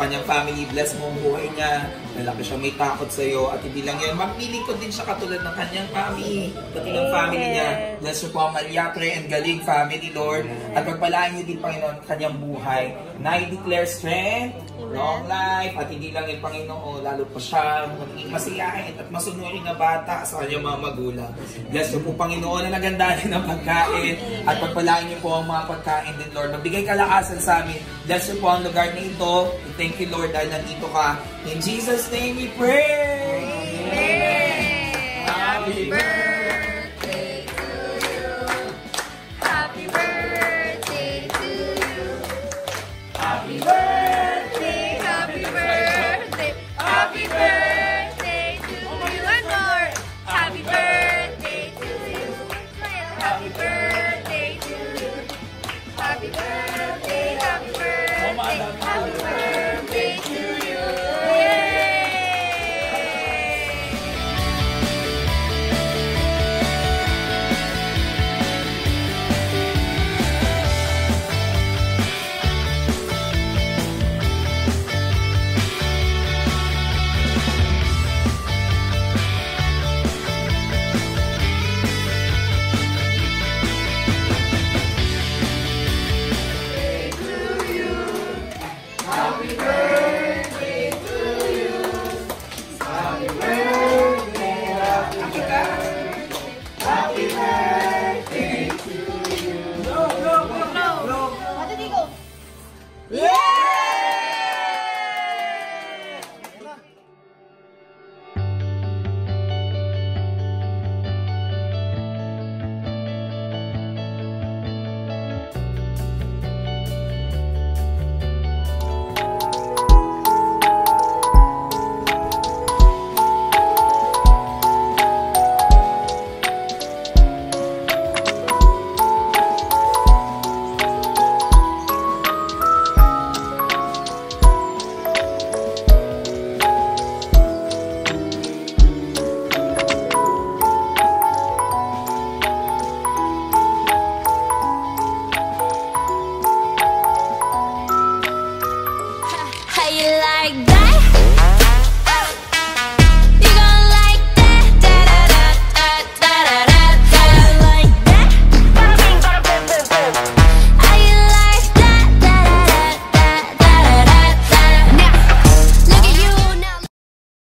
kanyang family. Bless mo ang buhay niya. Lalaki siya may takot sa iyo. At hindi lang yan, maglilingkod din siya katulad ng kanyang mami. Pati ng family niya. Bless mo po ang Mariatre and Galing family, Lord. At pagpalaan niyo din, Panginoon, kanyang buhay. Na i-declare strength, long life, at hindi lang yung Panginoon, lalo pa siya magiging masiyahin at masunurin na bata sa kanyang mga magulang. Bless niyo po, Panginoon, na nagandahin ng pagkain at pagpalaan niyo po ang mga pagkain din, Lord. Magbigay kalakasan sa amin. Bless niyo po ang lugar na ito. Thank you, Lord, dahil nandito ka. In Jesus' Jesus' name we pray. Happy birthday to you. Happy birthday to you. Happy birthday. Happy birthday. Happy birthday to you. More. Happy birthday to you. Happy birthday to you. Happy birthday. Happy birthday. Happy birthday.